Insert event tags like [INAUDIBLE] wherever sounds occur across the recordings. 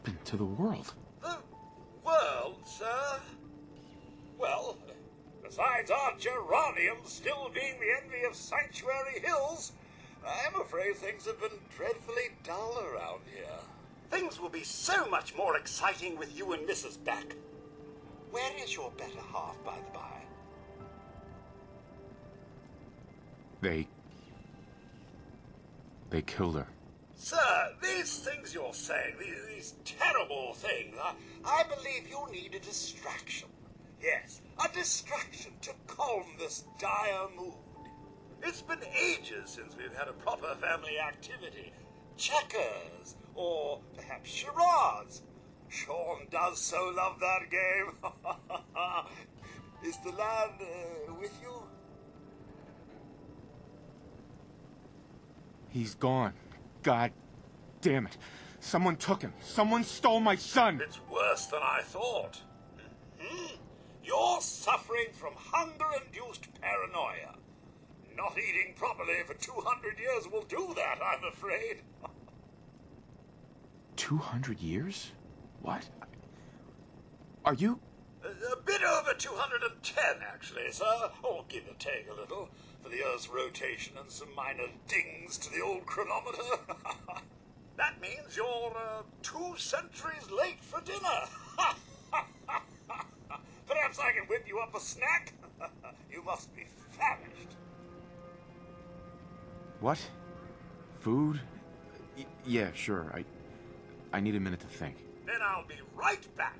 happened to the world? Uh, the world, sir? Well, besides our geraniums still being the envy of Sanctuary Hills, I'm afraid things have been dreadfully dull around here. Things will be so much more exciting with you and Mrs. back. Where is your better half, by the by? They. They killed her. Sir, these things you're saying, these, these terrible things, I, I believe you need a distraction. Yes, a distraction to calm this dire mood. It's been ages since we've had a proper family activity. Checkers, or perhaps charades. Sean does so love that game. [LAUGHS] Is the lad uh, with you? He's gone. God damn it. Someone took him. Someone stole my son. It's worse than I thought. Mhm. You're suffering from hunger-induced paranoia. Not eating properly for 200 years will do that, I'm afraid. 200 years? What? Are you. A, a bit over 210, actually, sir. Or give or take a little, for the Earth's rotation and some minor dings to the old chronometer. [LAUGHS] that means you're uh, two centuries late for dinner. [LAUGHS] Perhaps I can whip you up a snack? [LAUGHS] you must be famished. What? Food? Y- yeah, sure. I. I need a minute to think. Then I'll be right back.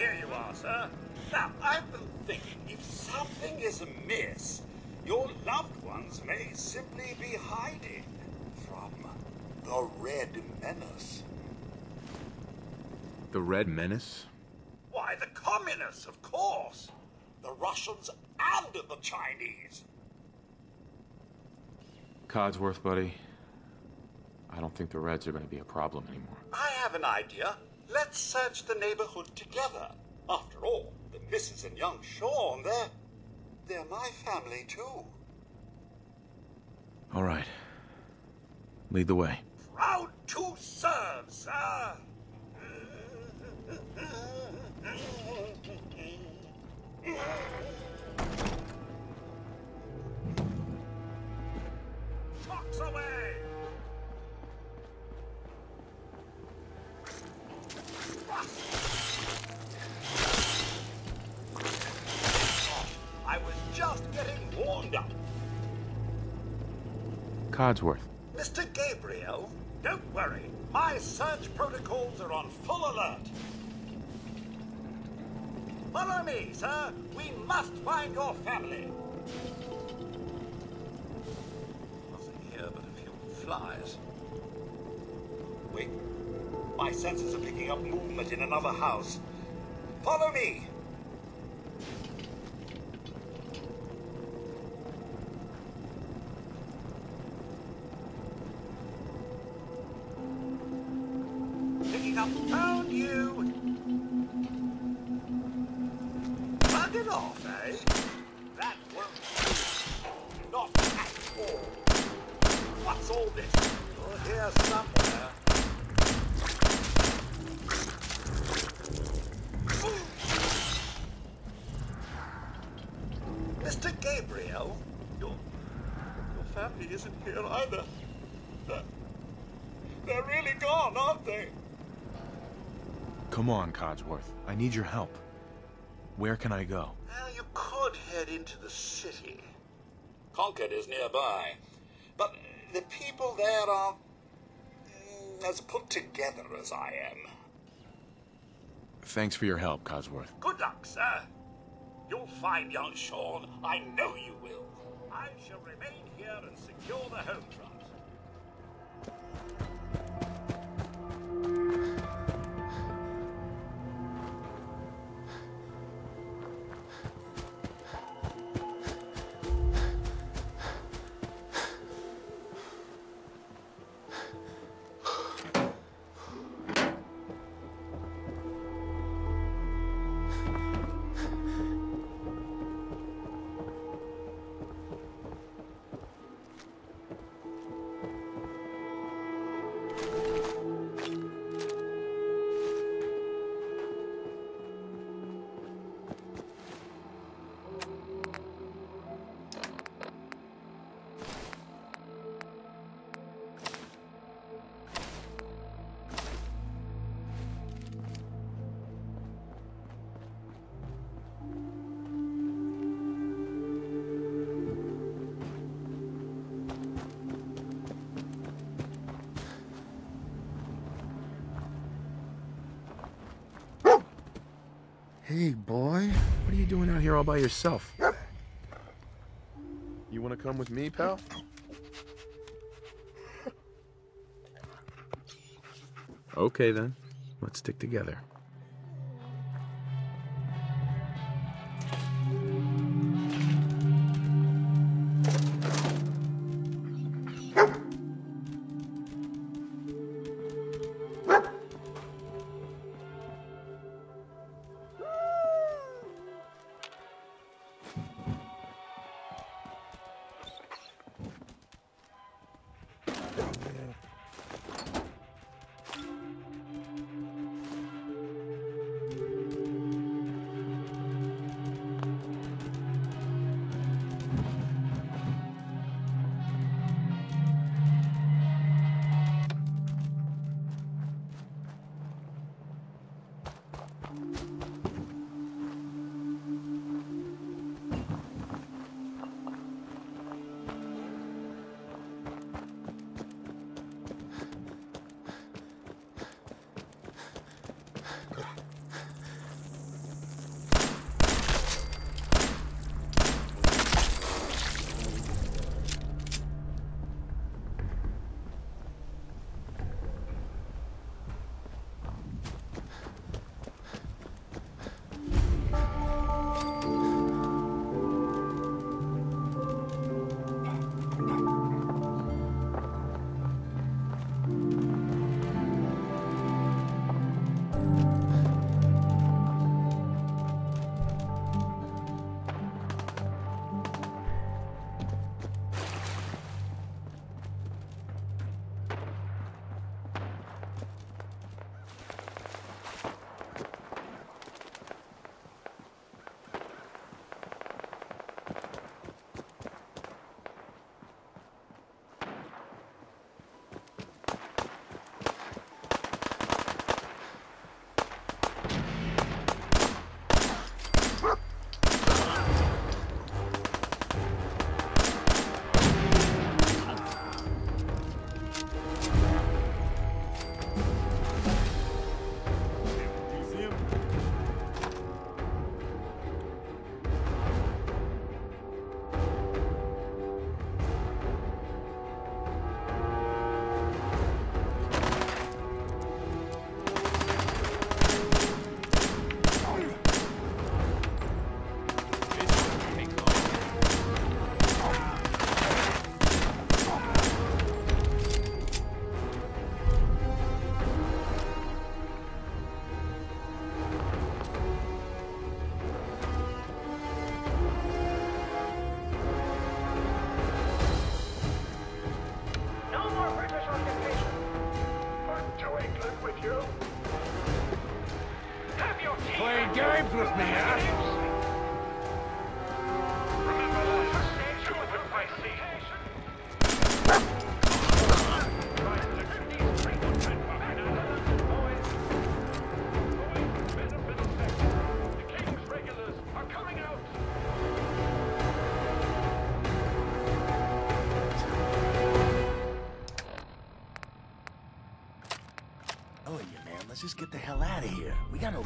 Here you are, sir. Now, I've been thinking, if something is amiss, your loved ones may simply be hiding from the Red Menace. The Red Menace? Why, the communists, of course. The Russians and the Chinese. Codsworth, buddy. I don't think the Reds are going to be a problem anymore. I have an idea. Let's search the neighborhood together. After all, the Mrs. and young Sean, they're. they're my family, too. All right. Lead the way. Codsworth. Mr. Gabriel, don't worry. My search protocols are on full alert. Follow me, sir. We must find your family. Nothing here but a few flies. Wait. My senses are picking up movement in another house. Follow me. On, Codsworth. I need your help. Where can I go? Well, you could head into the city. Concord is nearby. But the people there are mm, as put together as I am. Thanks for your help, Codsworth. Good luck, sir. You'll find young Sean. I know you will. I shall remain here and secure the home front. Hey, boy. What are you doing out here all by yourself? You want to come with me, pal? Okay, then. Let's stick together.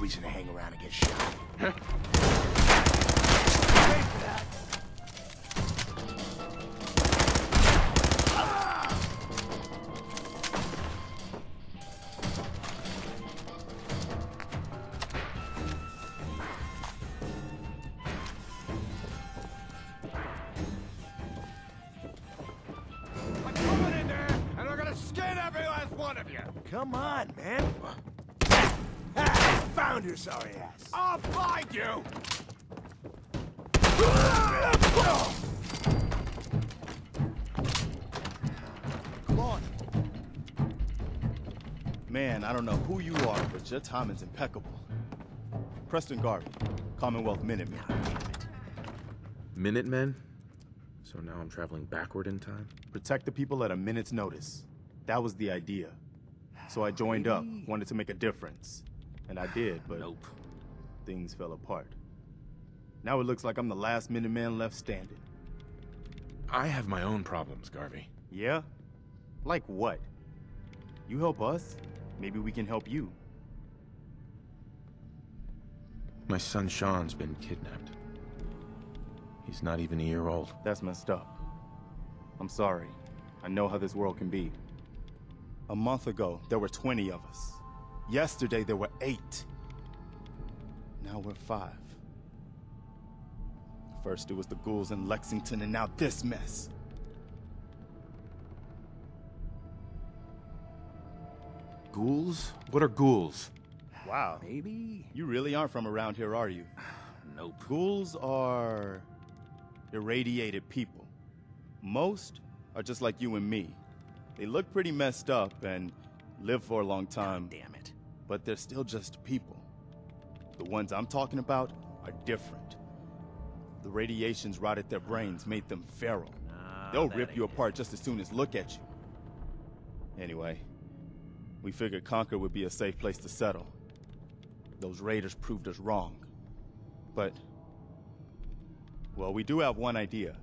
Reason to hang around and get shot. I'll find you! Come on. Man, I don't know who you are, but your timing's impeccable. Preston Garvey, Commonwealth Minutemen. Minutemen? So now I'm traveling backward in time? Protect the people at a minute's notice. That was the idea. So I joined up, wanted to make a difference. And I did, but Nope. Things fell apart. Now it looks like I'm the last Minuteman left standing. I have my own problems, Garvey. Yeah? Like what? You help us, maybe we can help you. My son Sean's been kidnapped. He's not even a year old. That's messed up. I'm sorry. I know how this world can be. A month ago, there were 20 of us. Yesterday, there were eight. Now we're five. First, it was the ghouls in Lexington, and now this mess. Ghouls? What are ghouls? Wow. Maybe? You really aren't from around here, are you? [SIGHS] Nope. Ghouls are irradiated people. Most are just like you and me. They look pretty messed up and live for a long time, Damn it. but they're still just people. The ones I'm talking about are different. The radiations rotted their brains, made them feral. They'll rip you ain't it. apart just as soon as look at you. Anyway, we figured Concord would be a safe place to settle. Those raiders proved us wrong. But, well, we do have one idea.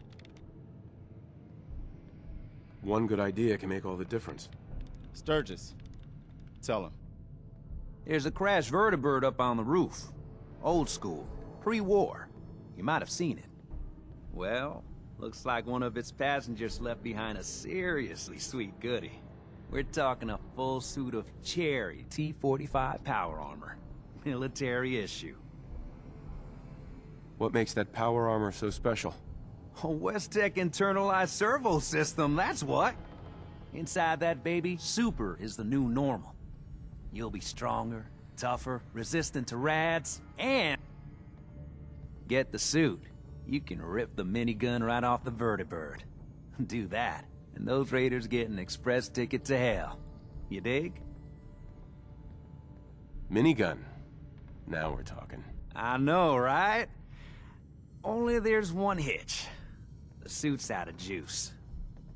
One good idea can make all the difference. Sturgis, tell him. There's a crashed vertibird up on the roof. Old school. Pre-war. You might have seen it. Well, looks like one of its passengers left behind a seriously sweet goodie. We're talking a full suit of cherry T-45 power armor. [LAUGHS] Military issue. What makes that power armor so special? A West Tek internalized servo system, that's what. Inside that baby, super is the new normal. You'll be stronger, tougher, resistant to rads, and... Get the suit. You can rip the minigun right off the vertibird. [LAUGHS] Do that, and those raiders get an express ticket to hell. You dig? Minigun. Now we're talking. I know, right? Only there's one hitch. The suit's out of juice.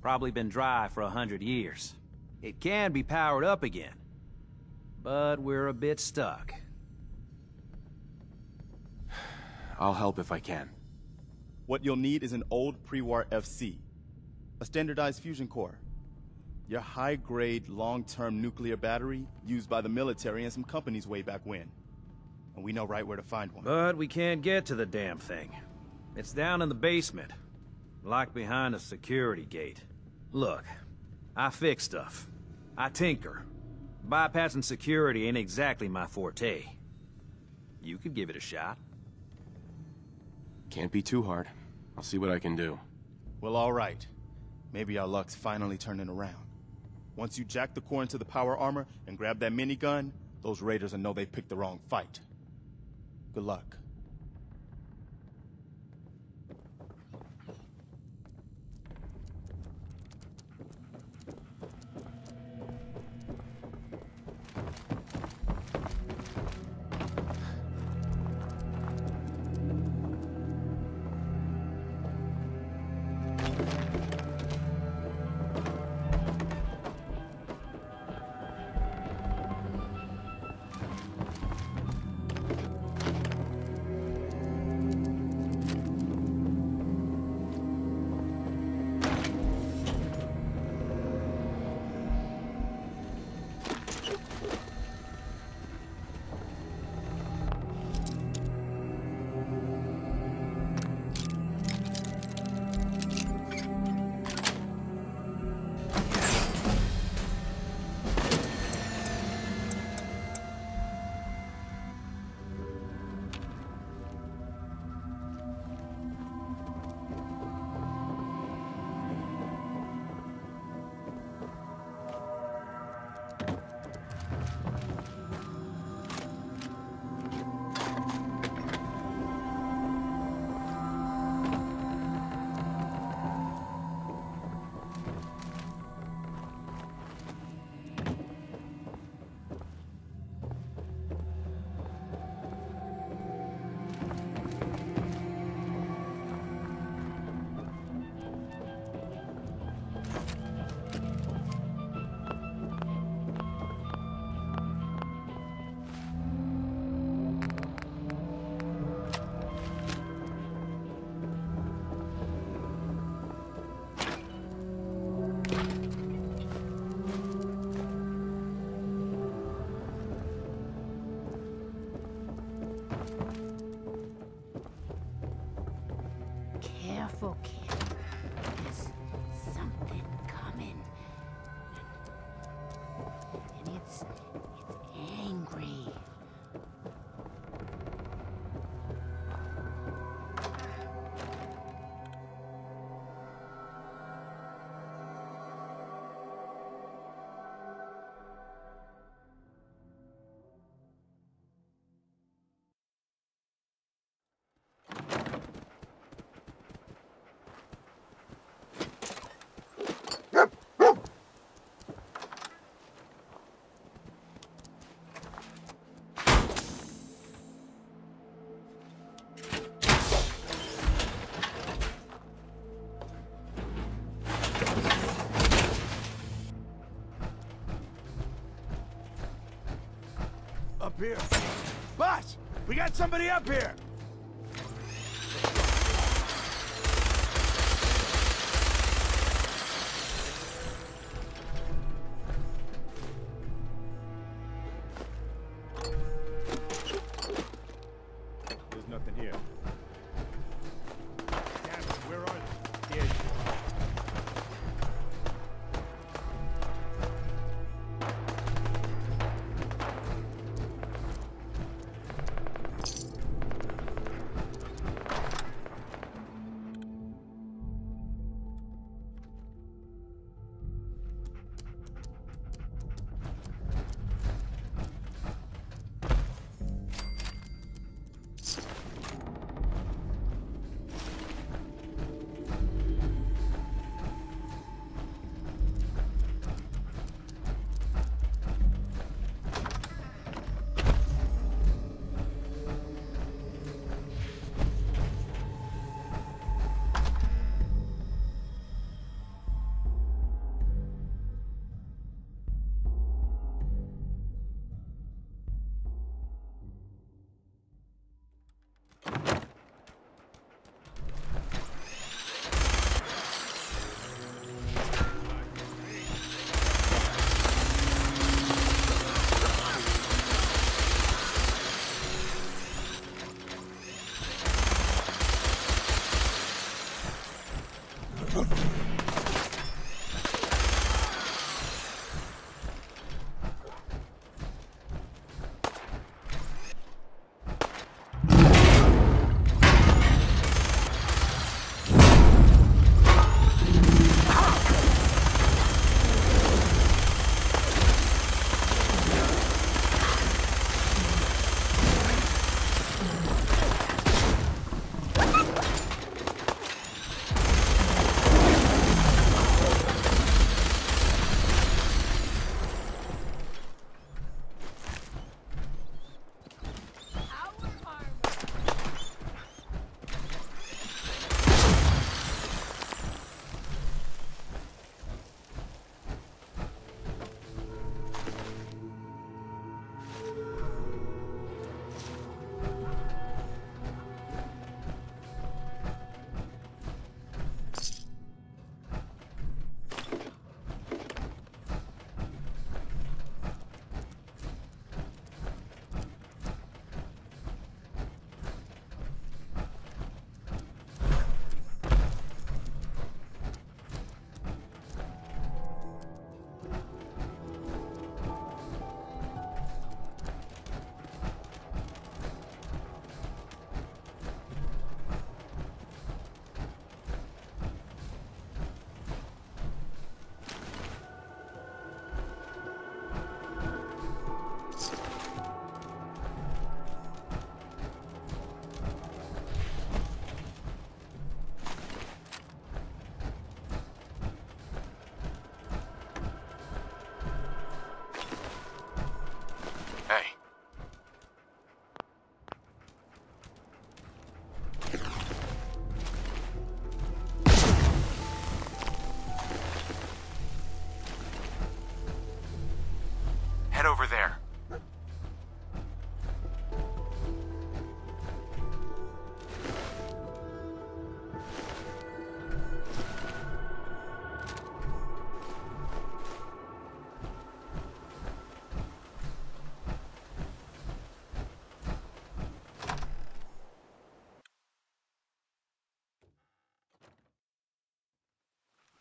Probably been dry for a hundred years. It can be powered up again. But we're a bit stuck. I'll help if I can. What you'll need is an old pre-war FC, a standardized fusion core, your high-grade, long-term nuclear battery used by the military and some companies way back when. And we know right where to find one. But we can't get to the damn thing. It's down in the basement. Locked behind a security gate. Look, I fix stuff. I tinker. Bypassing security ain't exactly my forte. You could give it a shot. Can't be too hard. I'll see what I can do. Well, all right. Maybe our luck's finally turning around. Once you jack the core into the power armor and grab that minigun, those raiders will know they picked the wrong fight. Good luck. Facebook. Here. Boss, we got somebody up here.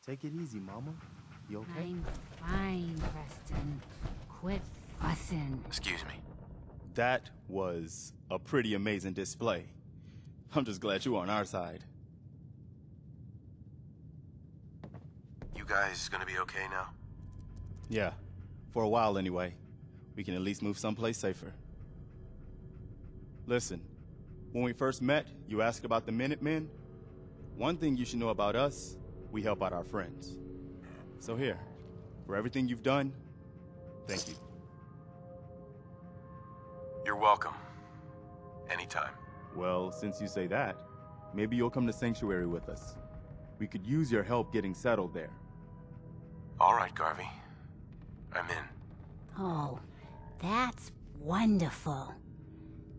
Take it easy, Mama. You okay? I'm fine, Preston. Quit fussing. Excuse me. That was a pretty amazing display. I'm just glad you're on our side. You guys gonna be okay now? Yeah, for a while anyway. We can at least move someplace safer. Listen, when we first met, you asked about the Minutemen. One thing you should know about us, we help out our friends. So here, for everything you've done, thank you. You're welcome. Anytime. Well, since you say that, maybe you'll come to Sanctuary with us. We could use your help getting settled there. All right, Garvey. I'm in. Oh, that's wonderful.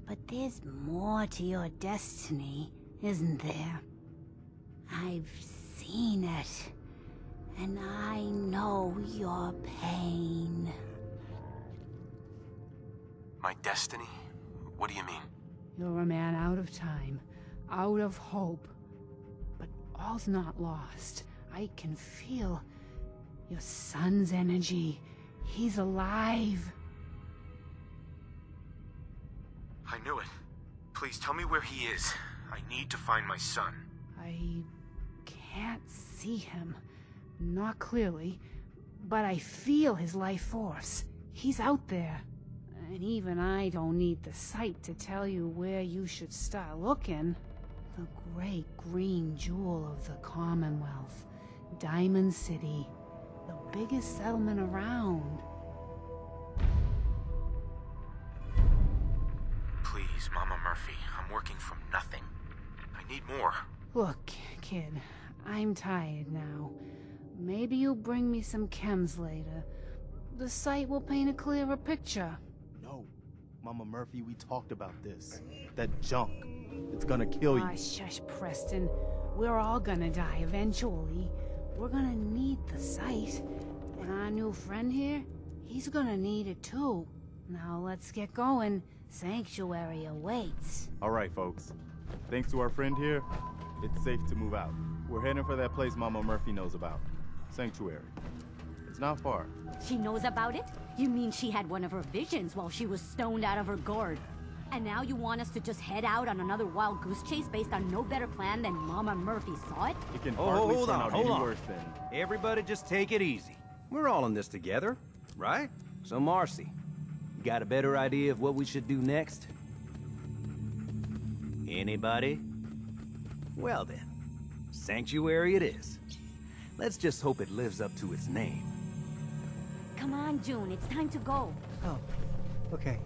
But there's more to your destiny, isn't there? I've seen it. And I know your pain. My destiny? What do you mean? You're a man out of time, out of hope. But all's not lost. I can feel your son's energy. He's alive. I knew it. Please tell me where he is. I need to find my son. I can't see him. Not clearly, but I feel his life force. He's out there. And even I don't need the sight to tell you where you should start looking. The great green jewel of the Commonwealth. Diamond City. The biggest settlement around. Please, Mama Murphy. I'm working from nothing. I need more. Look, kid, I'm tired now. Maybe you'll bring me some chems later. The sight will paint a clearer picture. No, Mama Murphy, we talked about this. That junk. It's gonna kill you. Ah, shush, Preston. We're all gonna die eventually. We're gonna need the sight. And our new friend here, he's gonna need it too. Now let's get going. Sanctuary awaits. All right, folks. Thanks to our friend here, it's safe to move out. We're heading for that place Mama Murphy knows about. Sanctuary. It's not far. She knows about it? You mean she had one of her visions while she was stoned out of her gourd? And now you want us to just head out on another wild goose chase based on no better plan than Mama Murphy saw it? It can Oh, hardly hold turn on, out hold any on. worse than. Everybody just take it easy. We're all in this together, right? So, Marcy, you got a better idea of what we should do next? Anybody? Well then, Sanctuary it is. Let's just hope it lives up to its name. Come on, Jun, it's time to go. Oh, okay.